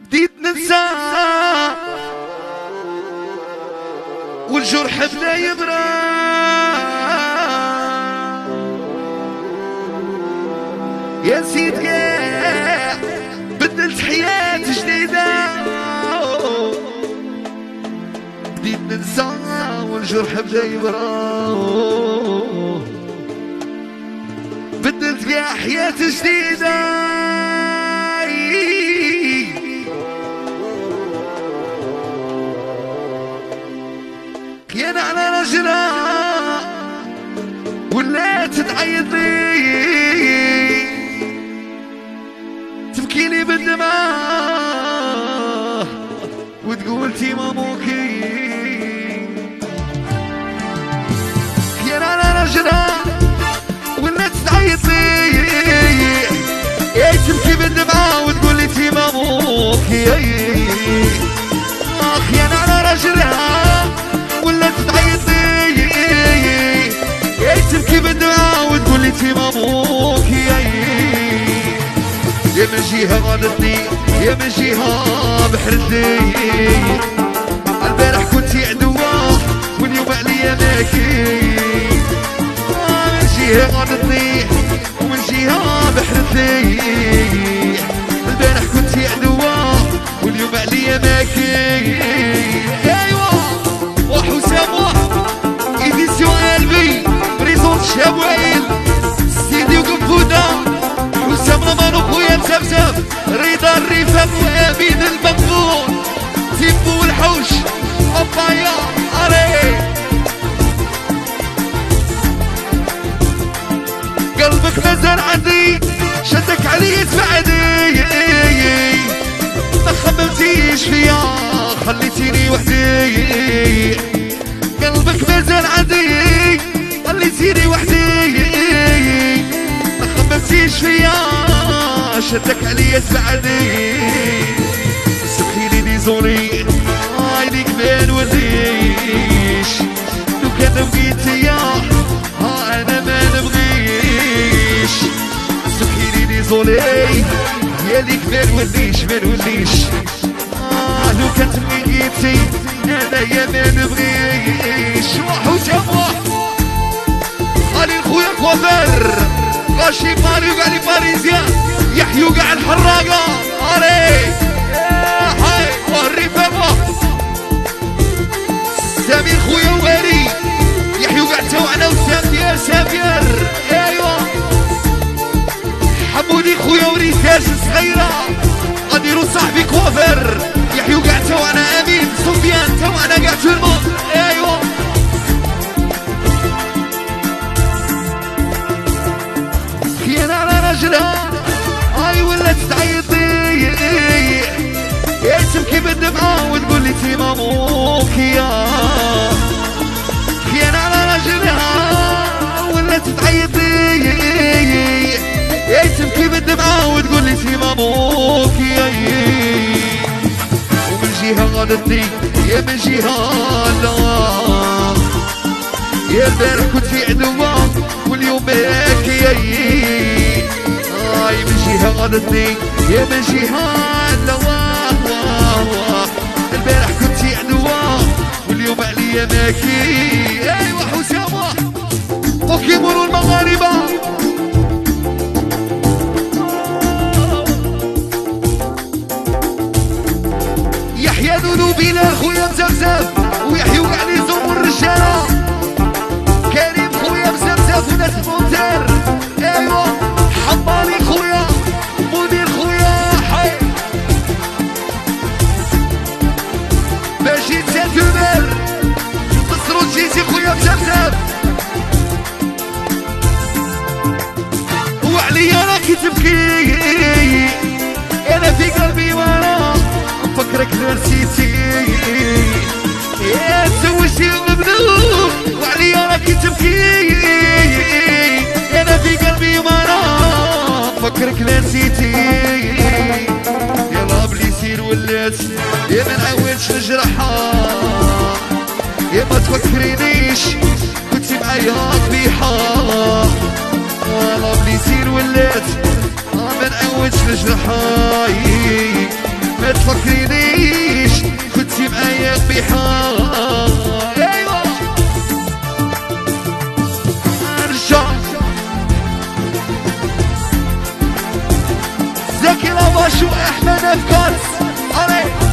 بديت ننسى والجرح بدا يبرى. يا نسيت بدلت حياة جديدة. بديت ننسى والجرح بدا يبرى. بدلت كاع حياة جديدة. ولات تعيط لي تبكي لي بالدماء وتقول تي ماموكي بالدماء وتقول لي تي ماموك يا جهة غلطني جهة بحردي. علي بعدي ما خممتيش فيا خليتيني وحدي. قلبك مازال عندي خليتيني وحدي. ما خممتيش فيا شدك عليا بعدي سبحيلي ديزولي يا ليك ما نوليش ما نوليش آه لو كانت بغيتي أنا يا ما نبغيش. وحوسام علي خويا كوافير. غاشي ماري وقع لي باريزيان يحيو قاع الحراقة. علي هاي وري بابا سمير خويا رجلها هاي ولات تعيط لي يا تبكي بالدمعة وتقول لي تي ماموك يا. خيانة على رجلها ولات تعيط لي يا تبكي بالدمعة وتقول لي تي ماموك يا. ومن جهة غلطني يا من جهة لا. يا البارح كنت في عدوة واليوم هيك يا. غلطني يا من جهة لا واه واه البارح كنت عدوة واليوم عليا ماكي. ايوا حسامة بوكيمون المغاربة. يحيى نونو بلال خويا مزمزم ويحيى وقع لي زوم الرجالة. كريم خويا مزمزم وناس ممتر يا تزوجتي مبروك وعليا راكي تبكي أنا في قلبي وأنا نفكرك نسيتي يا بلي سير ولات يا ما نعاودش نجرحها يا ما تفكرينيش كنتي معايا قبيحة والله بلي سير ولات ما نعاودش نجرحها ما تفكرينيش احمد افكار عليك